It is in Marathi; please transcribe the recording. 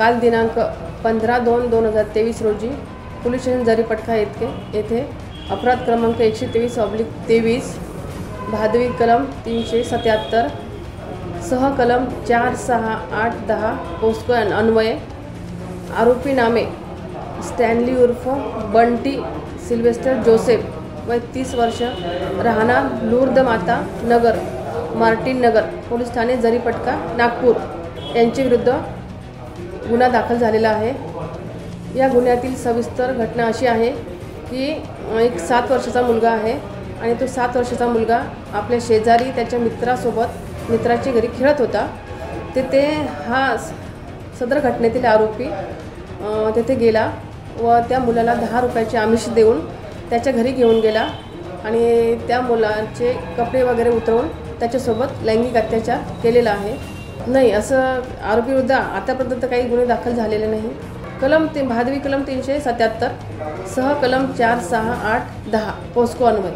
काल दिनांक पंधरा दोन दोन हजार तेवीस रोजी पोलीस स्टेशन जरीपटका येथे येथे अपराध क्रमांक एकशे तेवीस ऑब्लिक तेवीस भादवी कलम तीनशे सत्याहत्तर सह कलम चार सहा आठ दहा पोस्को अन्वये आरोपी नामे स्टॅनली उर्फ बंटी सिल्वेस्टर जोसेफ वय तीस वर्ष राहणार Lourdes Mata Nagar Martin Nagar police Thane Jaripatka Nagpur. यांच्याविरुद्ध गुन्हा दाखल झालेला आहे. या गुन्ह्यातील सविस्तर घटना अशी आहे की एक सात वर्षाचा मुलगा आहे आणि तो सात वर्षाचा मुलगा आपल्या शेजारी त्याच्या मित्रासोबत मित्राच्या घरी खेळत होता. तिथे हा स- सदर घटनेतील आरोपी तेथे गेला व त्या मुलाला दहा रुपयाचे आमिष देऊन त्याच्या घरी घेऊन गेला आणि त्या मुलाचे कपडे वगैरे उतरवून त्याच्यासोबत लैंगिक अत्याचार केलेला आहे. नाही असं आरोपीविरुद्ध आतापर्यंत काही गुन्हे दाखल झालेले नाही. कलम ते भादवी कलम तीनशे सत्याहत्तर सह कलम चार सहा आठ दहा पोस्को अन्वय